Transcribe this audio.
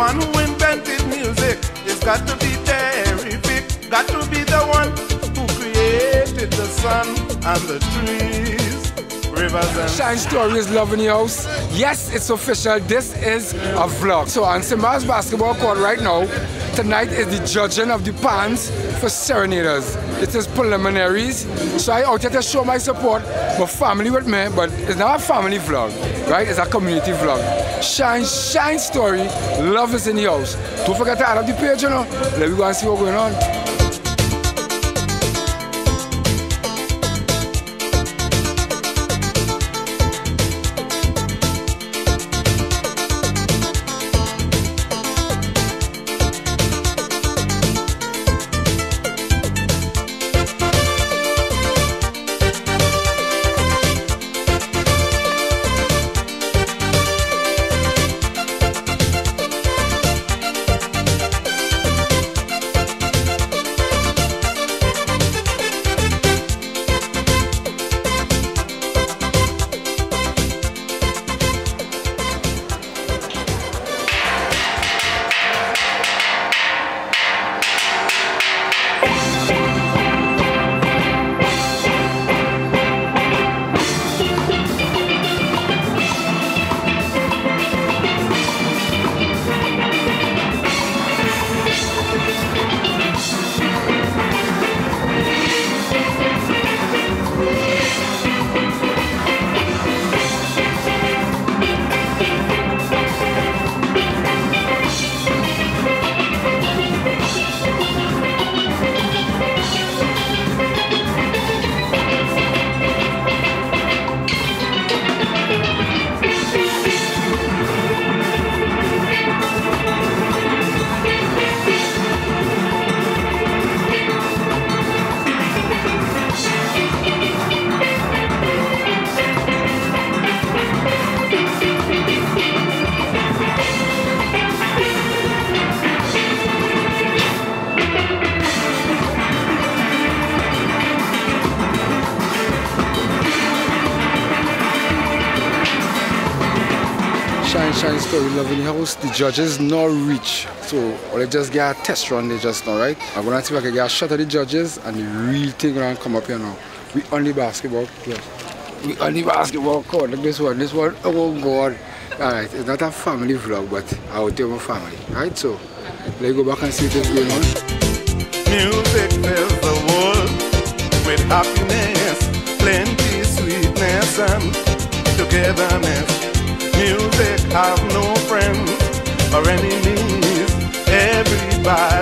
one who invented music. It's got to be terrific. Got to be the one who created the sun and the trees, rivers and Shinez Story is love in house. Yes, it's official. This is a vlog. So on Simba's basketball court right now, tonight is the judging of the pans for serenaders. It is preliminaries. So I out here to show my support. My family with me, but it's not a family vlog, right? It's a community vlog. Shine, shine story. Love is in the house. Don't forget to add up the page, you know. Let me go and see what's going on. Story Love in the house. The judges not reach. So well, just get a test run they just now, right? I'm gonna see if I can get a shot of the judges and the real thing gonna come up here now. We only basketball players. We only basketball court. Look this one. This one, oh God. Alright, it's not a family vlog, but I will tell my family. Right? So let's go back and see what's going on. Music fills the world with happiness, plenty sweetness and togetherness. Have no friends or enemies. Everybody